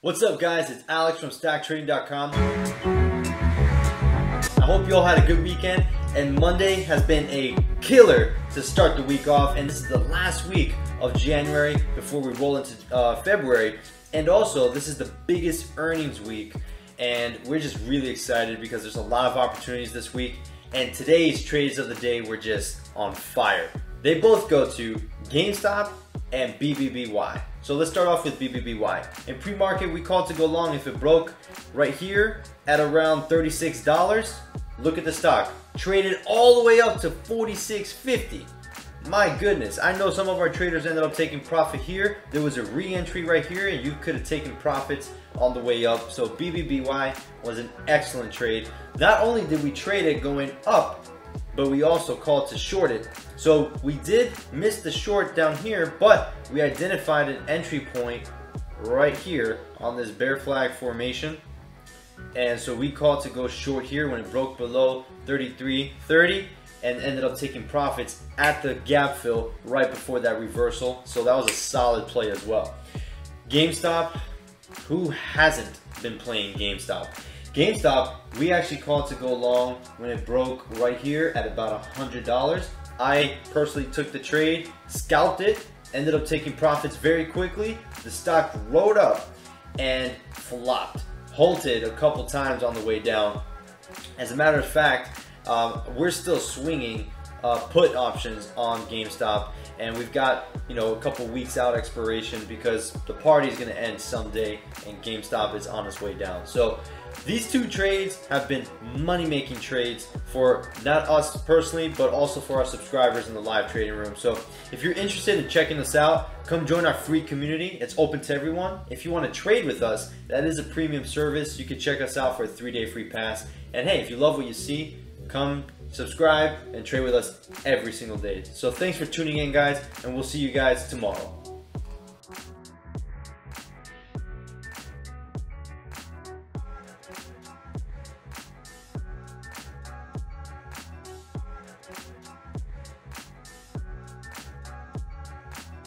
What's up guys, it's Alex from StacTrading.com. I hope you all had a good weekend and Monday has been a killer to start the week off and this is the last week of January before we roll into uh, February and also this is the biggest earnings week and we're just really excited because there's a lot of opportunities this week and today's trades of the day were just on fire. They both go to GameStop and BBBY. So let's start off with BBBY. In pre-market, we called to go long if it broke right here at around $36. Look at the stock. Traded all the way up to 46.50. My goodness, I know some of our traders ended up taking profit here. There was a re-entry right here and you could have taken profits on the way up. So BBBY was an excellent trade. Not only did we trade it going up, but we also called to short it. So we did miss the short down here, but we identified an entry point right here on this bear flag formation. And so we called to go short here when it broke below 33.30 and ended up taking profits at the gap fill right before that reversal. So that was a solid play as well. GameStop, who hasn't been playing GameStop? GameStop, we actually called to go long when it broke right here at about $100. I personally took the trade, scalped it, ended up taking profits very quickly. The stock rode up and flopped, halted a couple times on the way down. As a matter of fact, um, we're still swinging uh, put options on GameStop, and we've got you know a couple weeks out expiration because the party is going to end someday, and GameStop is on its way down. So these two trades have been money-making trades for not us personally, but also for our subscribers in the live trading room. So if you're interested in checking us out, come join our free community. It's open to everyone. If you want to trade with us, that is a premium service. You can check us out for a three-day free pass. And hey, if you love what you see, come subscribe and trade with us every single day. So thanks for tuning in guys and we'll see you guys tomorrow.